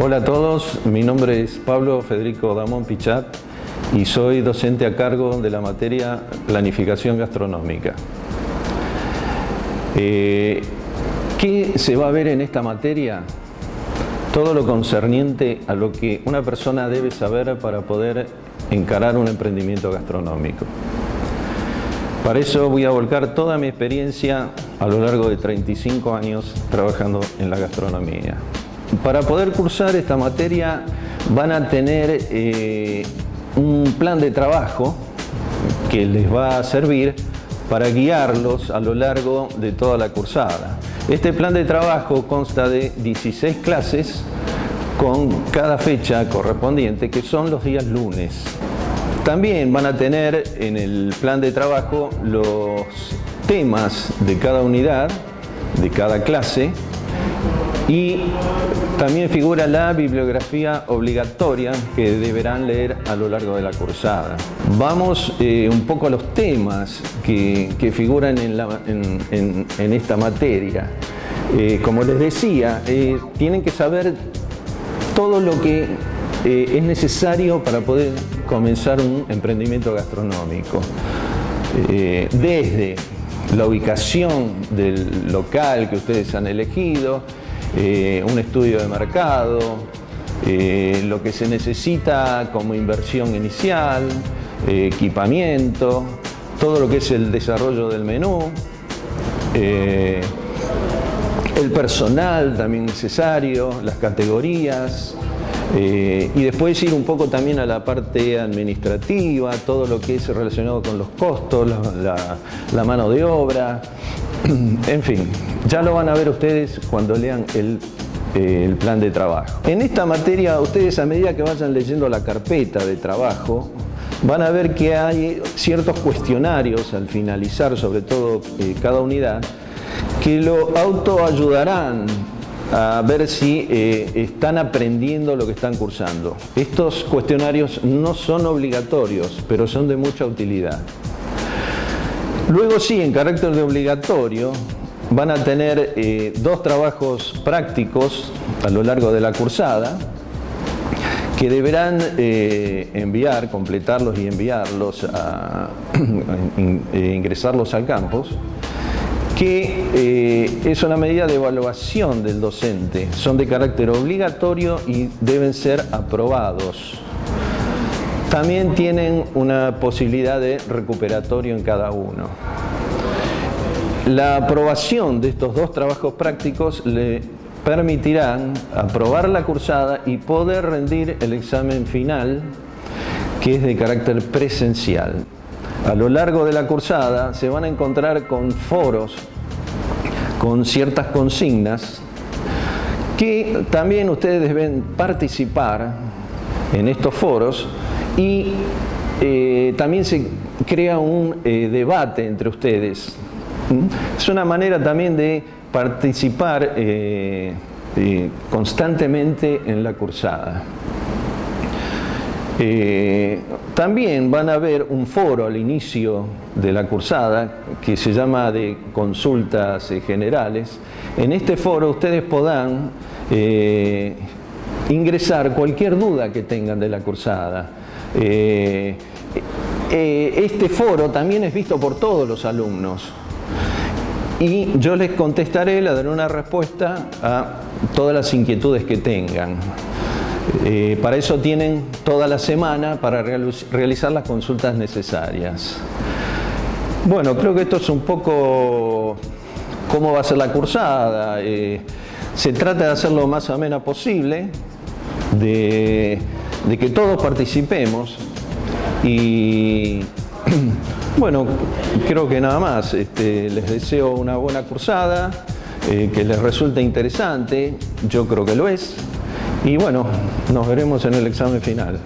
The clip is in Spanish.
Hola a todos, mi nombre es Pablo Federico Damón Pichat y soy docente a cargo de la materia Planificación Gastronómica. Eh, ¿Qué se va a ver en esta materia? Todo lo concerniente a lo que una persona debe saber para poder encarar un emprendimiento gastronómico. Para eso voy a volcar toda mi experiencia a lo largo de 35 años trabajando en la gastronomía. Para poder cursar esta materia van a tener eh, un plan de trabajo que les va a servir para guiarlos a lo largo de toda la cursada. Este plan de trabajo consta de 16 clases con cada fecha correspondiente, que son los días lunes. También van a tener en el plan de trabajo los temas de cada unidad, de cada clase, y también figura la bibliografía obligatoria que deberán leer a lo largo de la cursada. Vamos eh, un poco a los temas que, figuran en, esta materia. Eh, como les decía, eh, tienen que saber todo lo que es necesario para poder comenzar un emprendimiento gastronómico. desde la ubicación del local que ustedes han elegido, eh, un estudio de mercado, eh, lo que se necesita como inversión inicial, eh, equipamiento, todo lo que es el desarrollo del menú, el personal también necesario, las categorías, y después ir un poco también a la parte administrativa, todo lo que es relacionado con los costos, la mano de obra, en fin, ya lo van a ver ustedes cuando lean el, el, plan de trabajo. En esta materia, ustedes a medida que vayan leyendo la carpeta de trabajo, van a ver que hay ciertos cuestionarios al finalizar, sobre todo eh, cada unidad, que lo autoayudarán a ver si eh, están aprendiendo lo que están cursando. Estos cuestionarios no son obligatorios, pero son de mucha utilidad. Luego sí, en carácter de obligatorio, van a tener eh, dos trabajos prácticos a lo largo de la cursada que deberán eh, enviar, completarlos y enviarlos, a, eh, ingresarlos al campus, que es una medida de evaluación del docente. Son de carácter obligatorio y deben ser aprobados también tienen una posibilidad de recuperatorio en cada uno. La aprobación de estos dos trabajos prácticos le permitirán aprobar la cursada y poder rendir el examen final que es de carácter presencial. A lo largo de la cursada se van a encontrar con foros, con ciertas consignas, que también ustedes deben participar en estos foros y eh, también se crea un eh, debate entre ustedes. Es una manera también de participar eh, constantemente en la cursada. también van a ver un foro al inicio de la cursada que se llama de consultas generales. En este foro ustedes podrán ingresar cualquier duda que tengan de la cursada eh, eh, este foro también es visto por todos los alumnos y yo les contestaré, le daré una respuesta a todas las inquietudes que tengan. Eh, para eso tienen toda la semana para realizar las consultas necesarias. Bueno, creo que esto es un poco cómo va a ser la cursada. se trata de hacerlo lo más amena posible, de de que todos participemos y bueno, creo que nada más. Este, les deseo una buena cursada, eh, que les resulte interesante, yo creo que lo es. Y bueno, nos veremos en el examen final.